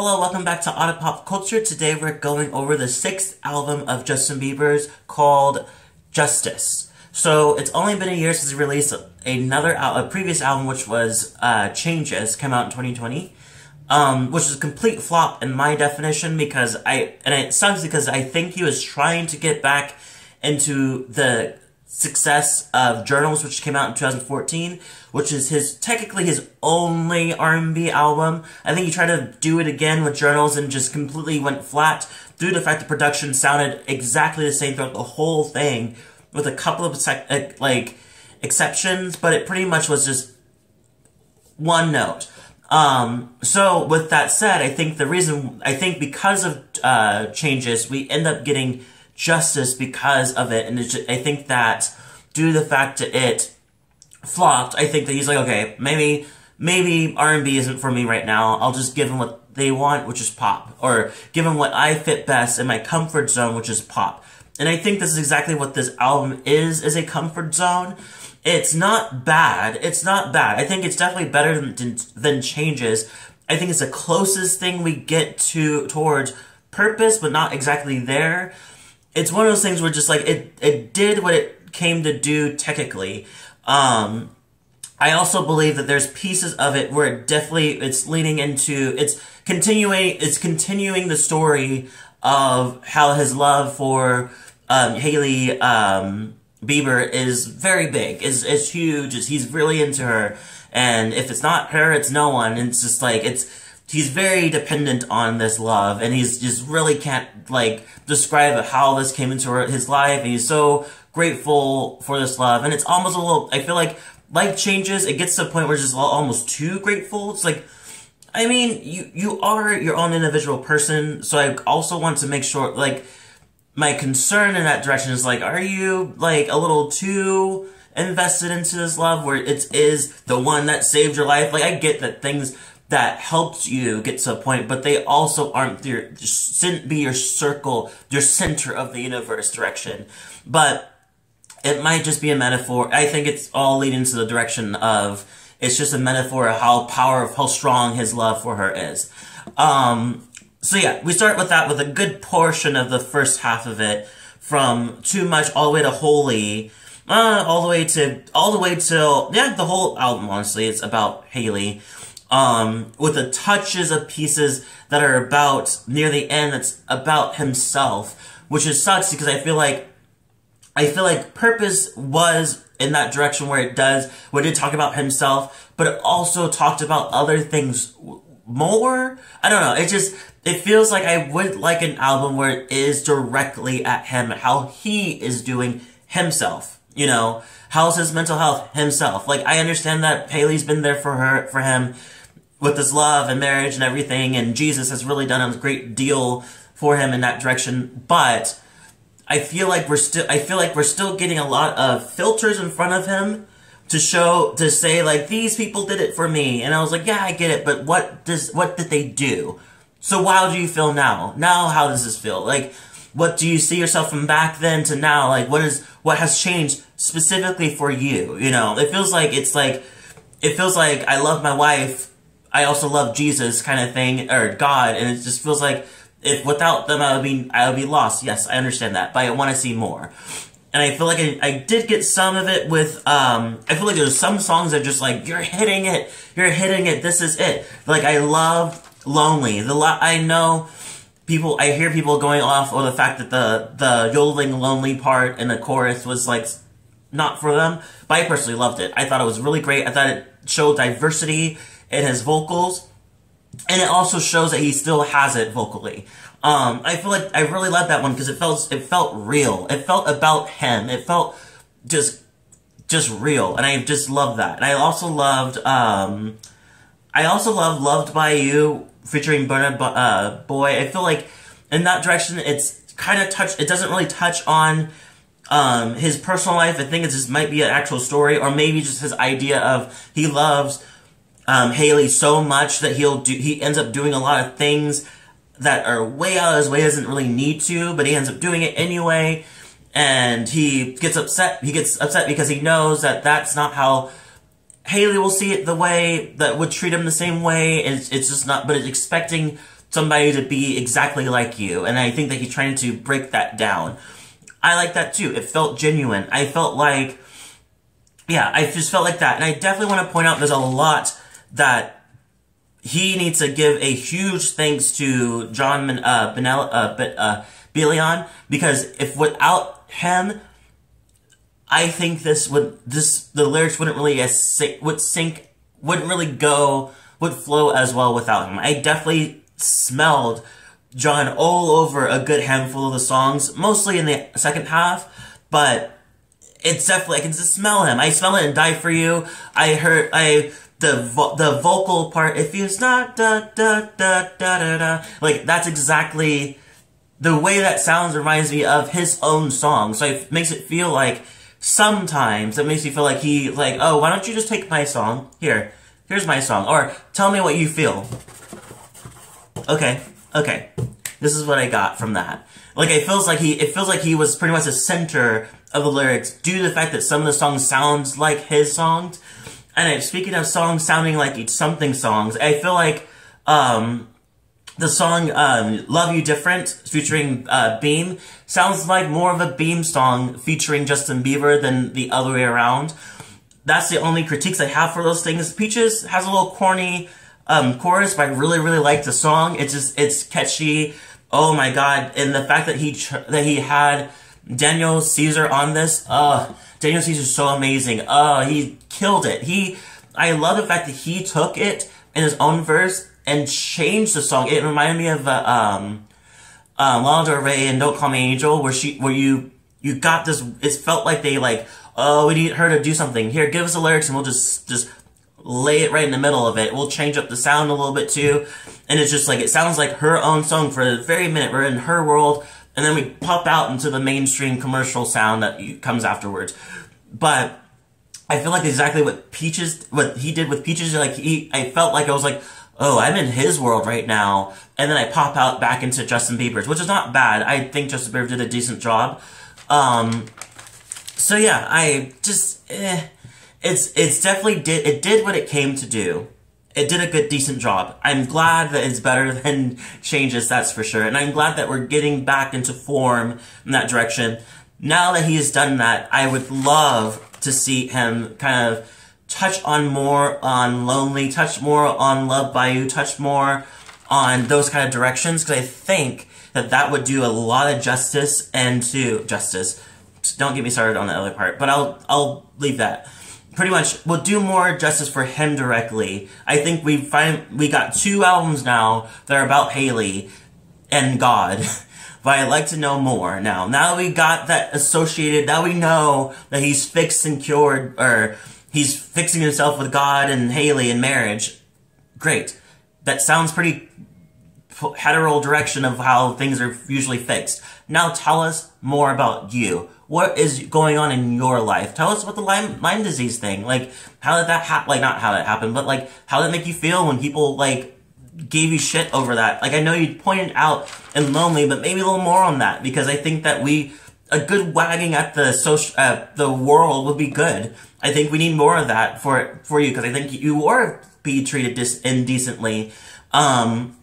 Hello, welcome back to Otter Pop Culture. Today we're going over the sixth album of Justin Bieber's called Justice. So it's only been a year since he released another a previous album, which was uh, Changes, came out in 2020, um, which is a complete flop in my definition because I and it sucks because I think he was trying to get back into the success of Journals, which came out in 2014, which is his technically his only R&B album. I think he tried to do it again with Journals and just completely went flat due to the fact the production sounded exactly the same throughout the whole thing, with a couple of like exceptions, but it pretty much was just one note. Um, so with that said, I think the reason, I think because of, uh, changes, we end up getting justice because of it. And just, I think that due to the fact that it flopped, I think that he's like, okay, maybe, maybe R&B isn't for me right now. I'll just give them what they want, which is pop. Or give them what I fit best in my comfort zone, which is pop. And I think this is exactly what this album is, is a comfort zone. It's not bad. It's not bad. I think it's definitely better than, than Changes. I think it's the closest thing we get to towards purpose, but not exactly there it's one of those things where just like it it did what it came to do technically. Um, I also believe that there's pieces of it where it definitely it's leaning into it's continuing it's continuing the story of how his love for um, Hailey um, Bieber is very big, is is huge. Is he's really into her, and if it's not her, it's no one. And it's just like it's he's very dependent on this love and he's just really can't like describe how this came into his life and he's so grateful for this love and it's almost a little i feel like life changes it gets to a point where it's just almost too grateful it's like i mean you you are your own individual person so i also want to make sure like my concern in that direction is like are you like a little too invested into this love where it is the one that saved your life? Like i get that things that helps you get to a point, but they also aren't your, shouldn't be your circle, your center of the universe direction. But it might just be a metaphor. I think it's all leading to the direction of, it's just a metaphor of how powerful, how strong his love for her is. Um, so yeah, we start with that with a good portion of the first half of it, from Too Much all the way to Holy, uh, all the way to, all the way till, yeah, the whole album, honestly, it's about Hailey um, with the touches of pieces that are about near the end that's about himself, which is sucks because I feel like I feel like purpose was in that direction where it does, where it did talk about himself, but it also talked about other things more. I don't know. It just, it feels like I would like an album where it is directly at him, how he is doing himself, you know? How's his mental health himself? Like, I understand that Hailey's been there for her, for him, with his love and marriage and everything, and Jesus has really done a great deal for him in that direction. But I feel like we're still, I feel like we're still getting a lot of filters in front of him to show, to say like, these people did it for me. And I was like, yeah, I get it, but what does, what did they do? So how do you feel now? Now, how does this feel? Like, what do you see yourself from back then to now? Like, what is, what has changed specifically for you? You know, it feels like it's like, it feels like I love my wife I also love Jesus kind of thing, or God, and it just feels like if without them I would be I would be lost. Yes, I understand that, but I want to see more. And I feel like I, I did get some of it with, um, I feel like there's some songs that just like, you're hitting it, you're hitting it, this is it. Like, I love Lonely. The I know people, I hear people going off on the fact that the, the yodeling lonely part in the chorus was like, not for them, but I personally loved it. I thought it was really great. I thought it showed diversity in his vocals, and it also shows that he still has it vocally. Um, I feel like I really loved that one because it felt it felt real. It felt about him. It felt just just real, and I just loved that. And I also loved um, I also loved "Loved by You" featuring Burna uh, Boy. I feel like in that direction, it's kind of touch. It doesn't really touch on um, his personal life. I think it just might be an actual story, or maybe just his idea of he loves um, Hailey so much that he'll do, he ends up doing a lot of things that are way out of his way, doesn't really need to, but he ends up doing it anyway. And he gets upset, he gets upset because he knows that that's not how Hailey will see it the way that would treat him the same way. It's, it's just not, but it's expecting somebody to be exactly like you. And I think that he's trying to break that down. I like that too. It felt genuine. I felt like, yeah, I just felt like that. And I definitely want to point out there's a lot that he needs to give a huge thanks to Jon uh, Benel, uh, uh, Bellion because if without him, I think this would this the lyrics wouldn't really as would sync wouldn't really go would flow as well without him. I definitely smelled Jon all over a good handful of the songs, mostly in the second half, but it's definitely I can just smell him. I smell it in "Die for You." I heard I the vo- the vocal part. If it's not da da da da da da, like that's exactly the way that sounds reminds me of his own song. So it makes it feel like sometimes it makes me feel like he like, oh, why don't you just take my song? Here, here's my song. Or tell me what you feel. Okay, okay. This is what I got from that. Like it feels like he it feels like he was pretty much the center of the lyrics due to the fact that some of the songs sounds like his songs. And speaking of songs sounding like each something songs, I feel like um the song um, Love You Different featuring uh, Beam sounds like more of a Beam song featuring Justin Bieber than the other way around. That's the only critiques I have for those things. Peaches has a little corny um, chorus, but I really, really like the song. It's just, it's catchy. Oh my god. And the fact that he, that he had Daniel Caesar on this, uh, Daniel Caesar's so amazing. Uh, he killed it. He, I love the fact that he took it in his own verse and changed the song. It reminded me of uh, um, um, Lana Del Rey and "Don't Call Me Angel," where she, where you, you got this. It felt like they like, oh, we need her to do something. Here, give us the lyrics, and we'll just, just lay it right in the middle of it. We'll change up the sound a little bit too, and it's just like it sounds like her own song for a very minute. We're in her world, and then we pop out into the mainstream commercial sound that comes afterwards. But I feel like exactly what Peaches, what he did with Peaches, like he, I felt like I was like, oh, I'm in his world right now, and then I pop out back into Justin Bieber's, which is not bad. I think Justin Bieber did a decent job. Um, so yeah, I just, eh, it's, it's definitely did, it did what it came to do. It did a good, decent job. I'm glad that it's better than changes, that's for sure. And I'm glad that we're getting back into form in that direction. Now that he has done that, I would love to see him kind of touch on more on Lonely, touch more on Love by You, touch more on those kind of directions, because I think that that would do a lot of justice and to justice. Don't get me started on the other part, but I'll I'll leave that. Pretty much, we'll do more justice for him directly. I think we find we got two albums now that are about Hailey and God. but I'd like to know more now. Now we got that associated, now we know that he's fixed and cured, or he's fixing himself with God and Hailey in marriage. Great. That sounds pretty hetero direction of how things are usually fixed. Now tell us more about you. What is going on in your life? Tell us about the Lyme, Lyme disease thing. Like, how did that happen? Like, not how that happened, but like, how did it make you feel when people like gave you shit over that? Like, I know you pointed out in Lonely, but maybe a little more on that because I think that we a good wagging at the social, uh, the world would be good. I think we need more of that for for you because I think you are being treated dis- indecently. Um,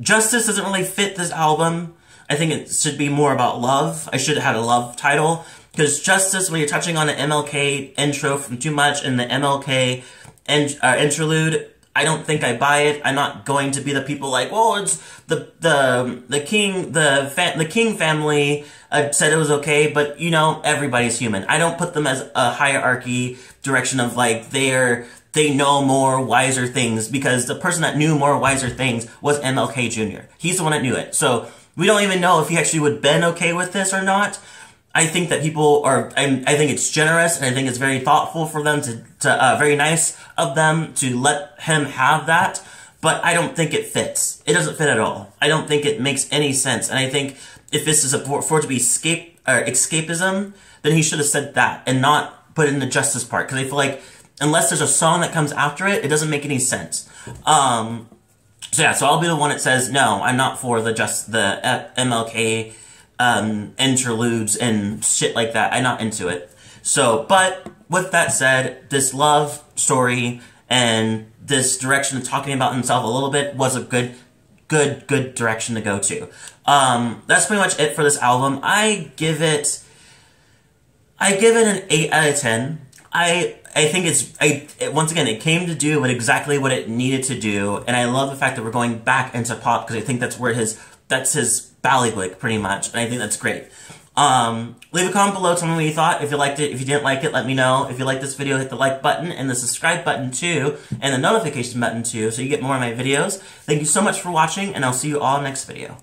Justice doesn't really fit this album. I think it should be more about love. I should have had a love title because Justice, when you're touching on the MLK intro from Too Much and the MLK in, uh, interlude, I don't think I buy it. I'm not going to be the people like, well, it's the the the king the the king family uh, said it was okay, but you know everybody's human. I don't put them as a hierarchy direction of like they're they know more wiser things because the person that knew more wiser things was MLK Jr. He's the one that knew it. So we don't even know if he actually would been okay with this or not. I think that people are, I, I, think it's generous and I think it's very thoughtful for them to, to uh, very nice of them to let him have that. But I don't think it fits. It doesn't fit at all. I don't think it makes any sense. And I think if this is a, for, it to be escape, or escapism, then he should have said that and not put in the justice part. Cause I feel like unless there's a song that comes after it, it doesn't make any sense. Um, so yeah, so I'll be the one that says, no, I'm not for the just, the MLK um, interludes and shit like that. I'm not into it. So, but with that said, this love story and this direction of talking about himself a little bit was a good good, good direction to go to. Um, that's pretty much it for this album. I give it, I give it an 8 out of 10. I I think it's I it, once again it came to do what exactly what it needed to do, and I love the fact that we're going back into pop because I think that's where his that's his ballywick pretty much, and I think that's great. Um, leave a comment below, tell me what you thought. If you liked it, if you didn't like it, let me know. If you like this video, hit the like button and the subscribe button too, and the notification button too, so you get more of my videos. Thank you so much for watching, and I'll see you all next video.